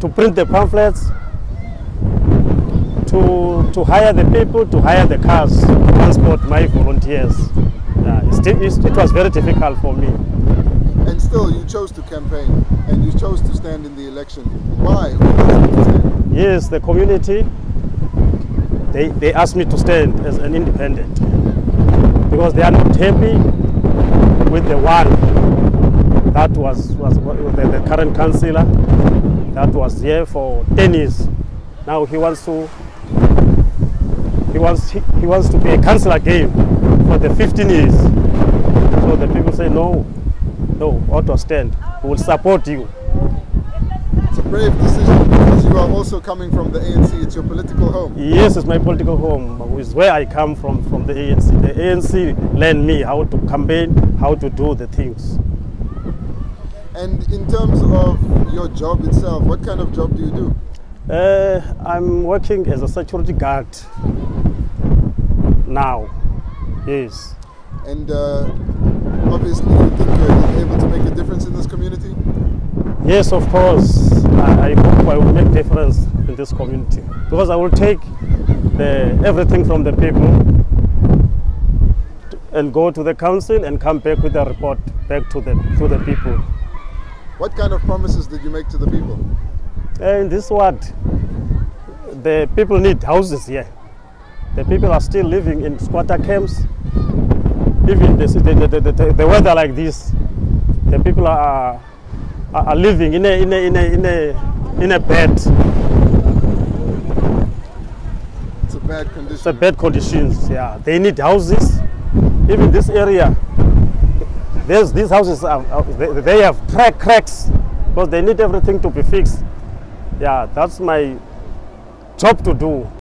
to print the pamphlets, to, to hire the people, to hire the cars, to transport my volunteers. Yeah, it, was very difficult for me. And still, you chose to campaign and you chose to stand in the election. Why? Yes, the community, they, they asked me to stand as an independent because they are not happy with the one that was, was the, the current councillor that was here for 10 years. Now he wants to he wants he, he wants to be a councillor again for the 15 years. So the people say no, no, Odwa stand. We will support you. It's a brave decision because you are also coming from the ANC. It's your political home. Yes, it's my political home. It's where I come from, from the ANC. The ANC learned me how to campaign, how to do the things. And in terms of your job itself, what kind of job do you do? Uh, I'm working as a security guard now. Yes. And uh, obviously, you think you're able to make a difference in this community? Yes, of course. I, I hope I will make difference in this community because I will take the, everything from the people and go to the council and come back with a report back to the to the people. What kind of promises did you make to the people? In this ward, the people need houses here. The people are still living in squatter camps. Even the, the, the, the, the weather like this, the people are, are, are living in a, in a, in a, in a, in a bed. It's a bad condition. It's a bad conditions, yeah. They need houses. Even this area, there's, these houses, are, uh, they, they have crack, cracks because they need everything to be fixed. Yeah, that's my job to do.